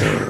Panther.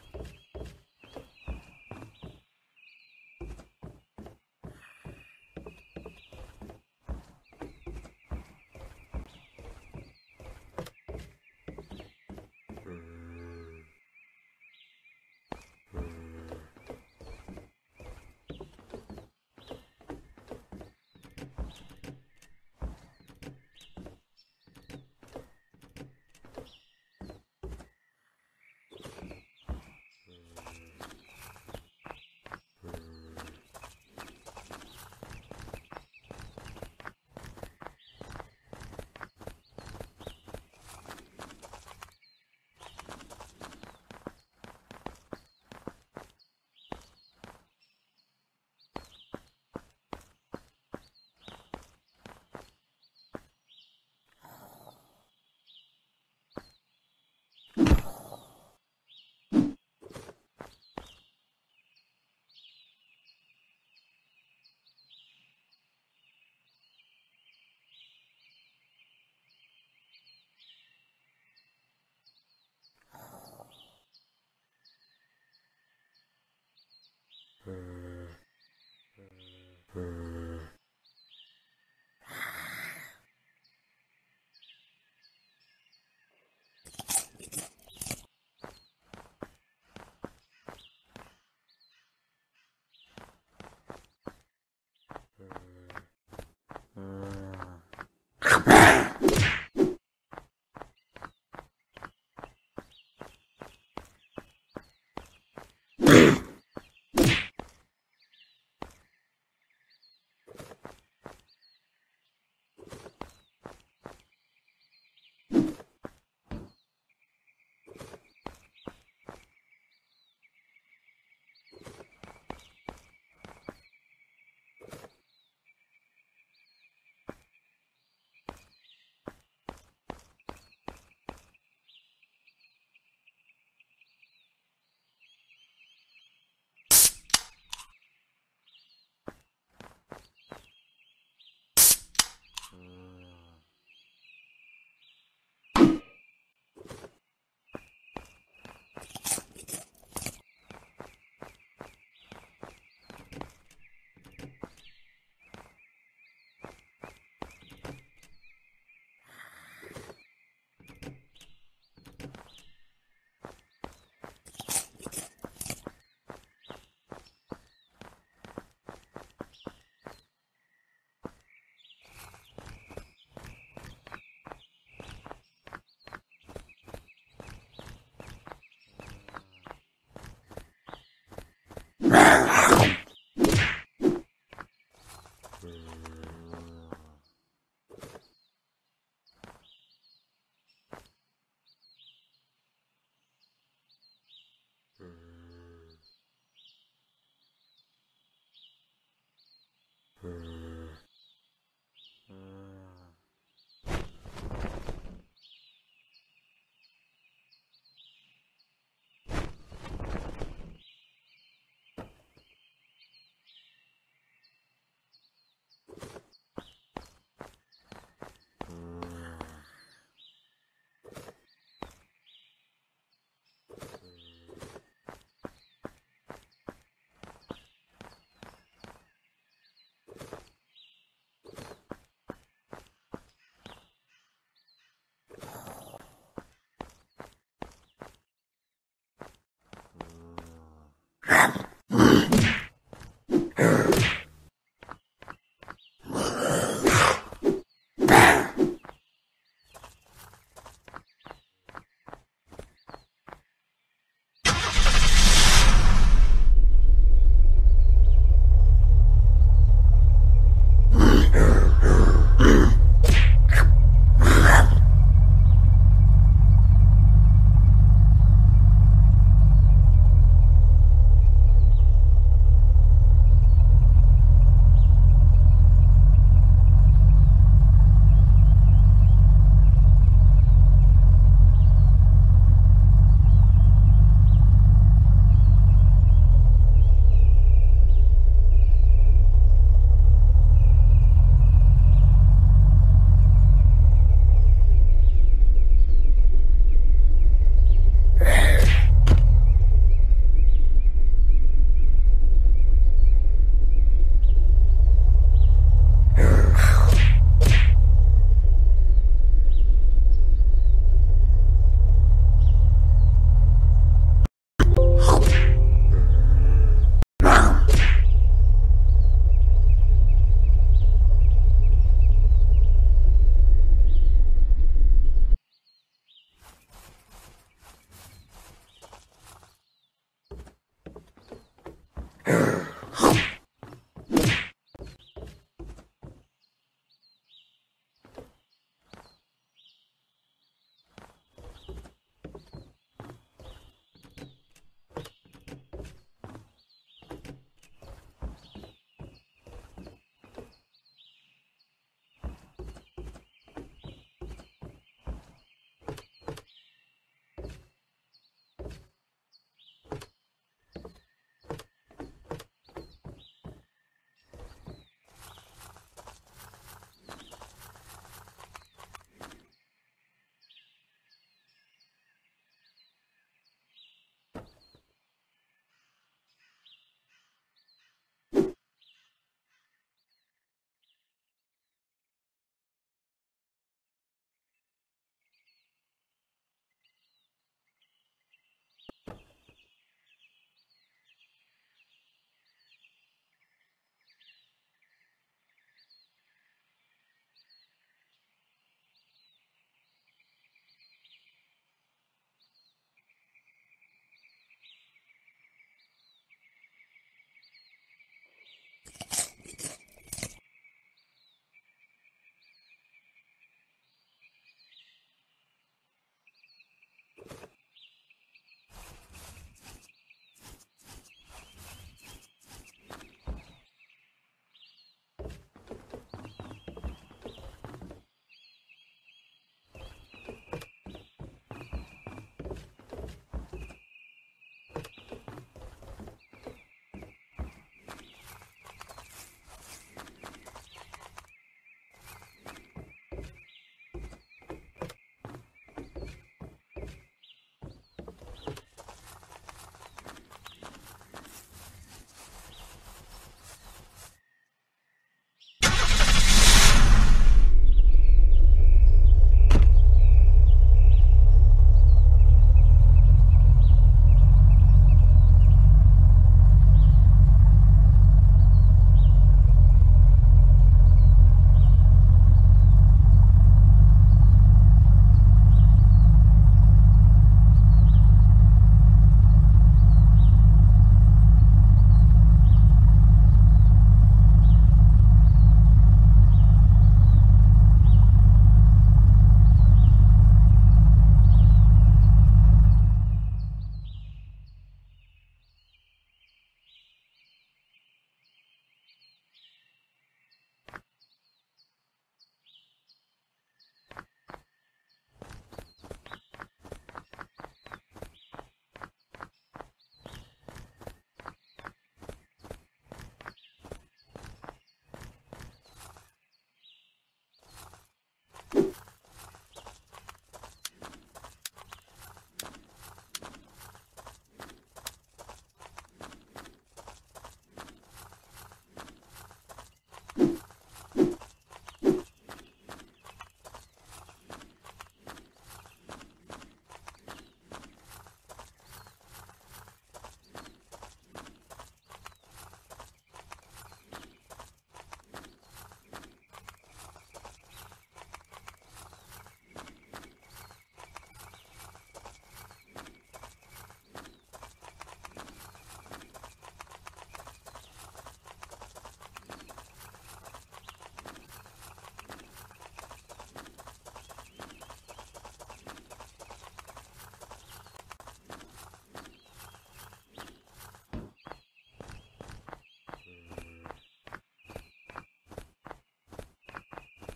Hmm. Hmm.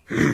Yeah.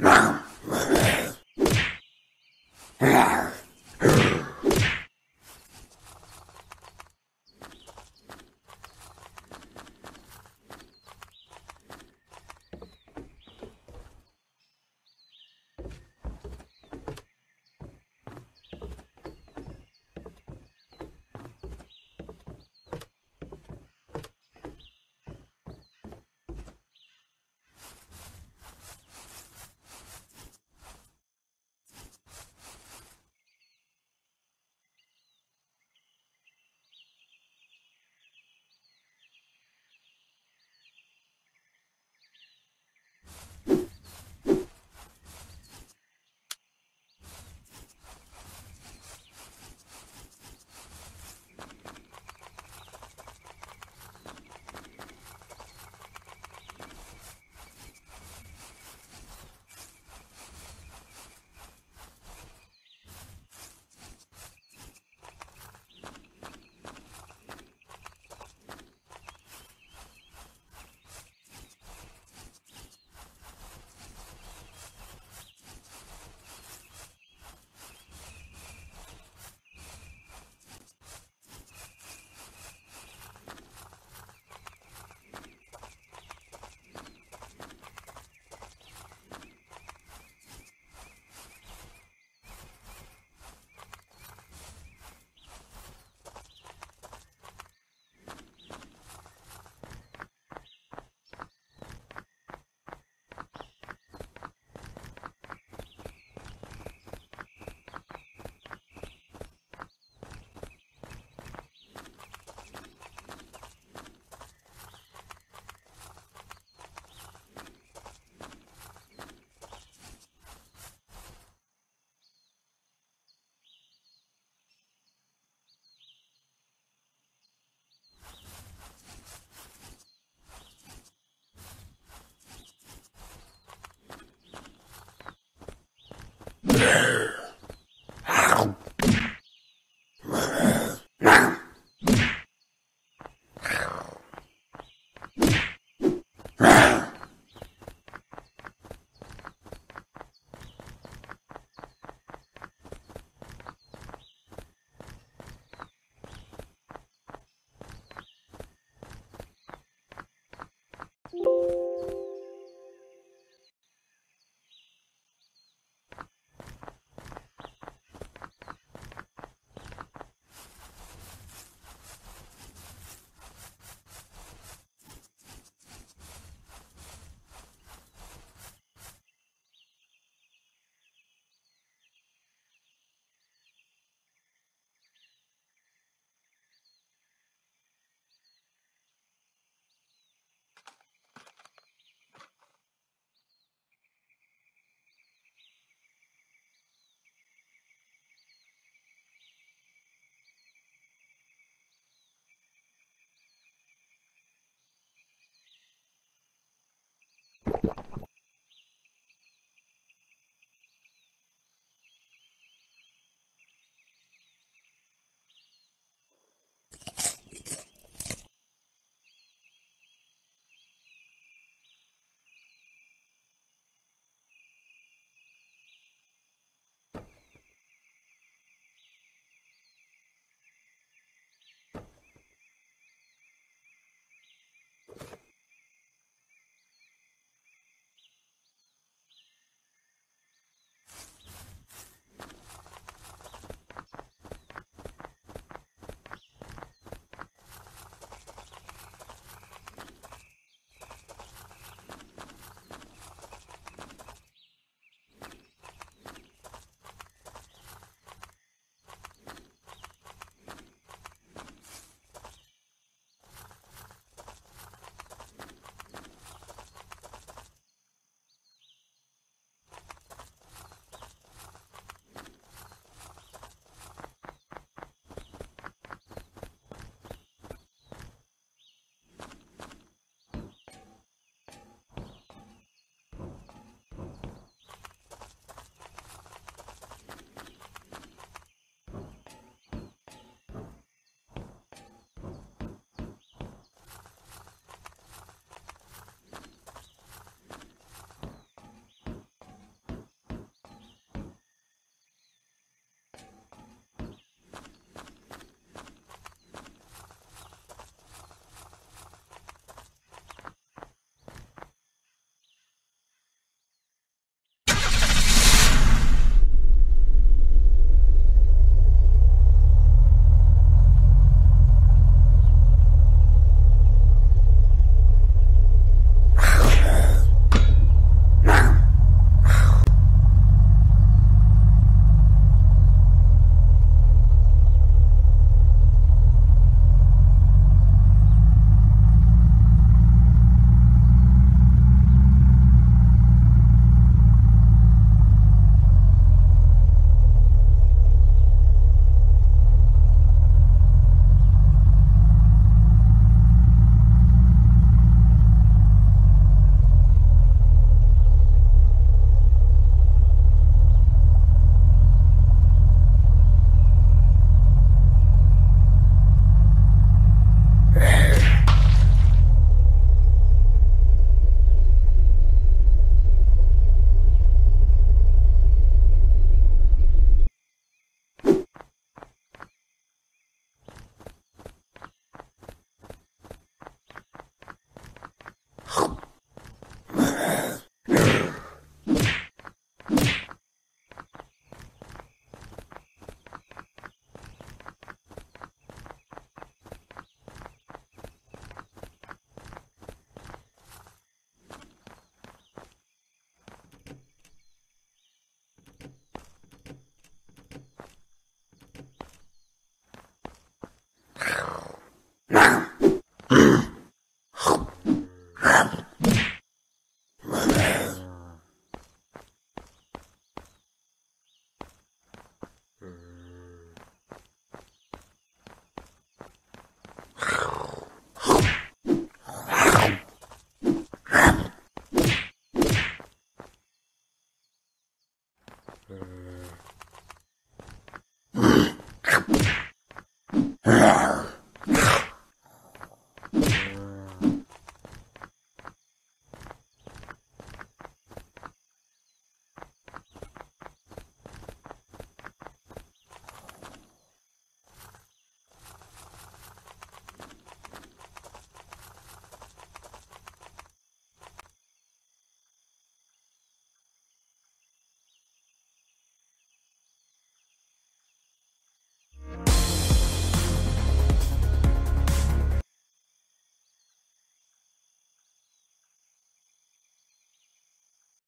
Meow.